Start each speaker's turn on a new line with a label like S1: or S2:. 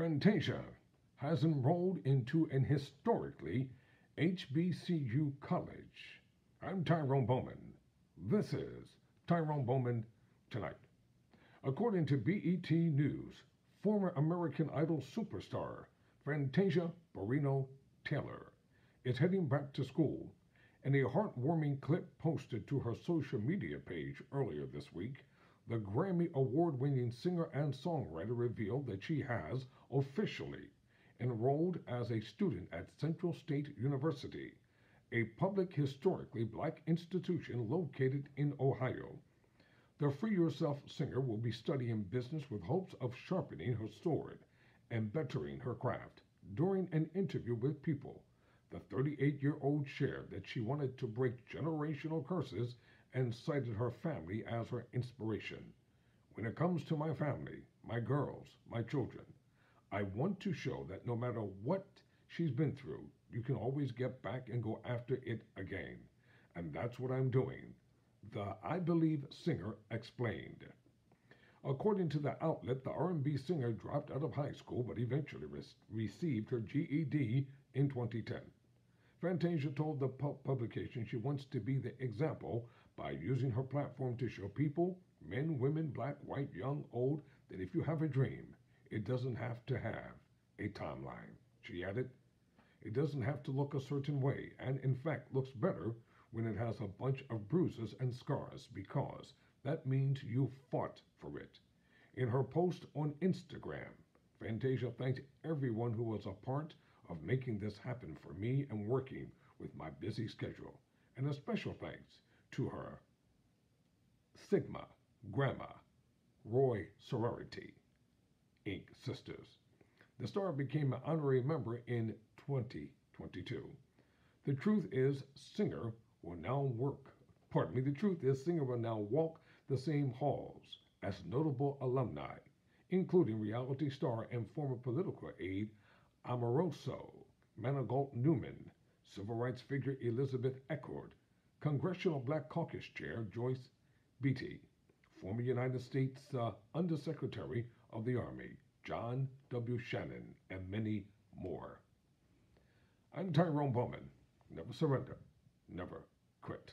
S1: Fantasia has enrolled into an historically HBCU college. I'm Tyrone Bowman. This is Tyrone Bowman Tonight. According to BET News, former American Idol superstar Fantasia Barrino Taylor is heading back to school. In a heartwarming clip posted to her social media page earlier this week, the Grammy Award winning singer and songwriter revealed that she has officially enrolled as a student at Central State University, a public historically black institution located in Ohio. The Free Yourself singer will be studying business with hopes of sharpening her sword and bettering her craft. During an interview with People, the 38 year old shared that she wanted to break generational curses and cited her family as her inspiration. When it comes to my family, my girls, my children, I want to show that no matter what she's been through, you can always get back and go after it again. And that's what I'm doing. The I Believe singer explained. According to the outlet, the R&B singer dropped out of high school but eventually re- received her GED in 2010. Fantasia told the pu- publication she wants to be the example by using her platform to show people, men, women, black, white, young, old, that if you have a dream, it doesn't have to have a timeline. She added, it doesn't have to look a certain way, and in fact looks better when it has a bunch of bruises and scars because that means you fought for it. In her post on Instagram, Fantasia thanked everyone who was a part of making this happen for me and working with my busy schedule. And a special thanks to her Sigma Gamma Rho Sorority, Inc. sisters. The star became an honorary member in 2022. The truth is, Singer will now work. Pardon me, the truth is, Singer will now walk the same halls as notable alumni, including reality star and former political aide Omarosa Manigault Newman, civil rights figure Elizabeth Eckford, Congressional Black Caucus Chair Joyce Beatty, former United States uh, Undersecretary of the Army John W. Shannon, and many more. I'm Tyrone Bowman. Never surrender, never quit.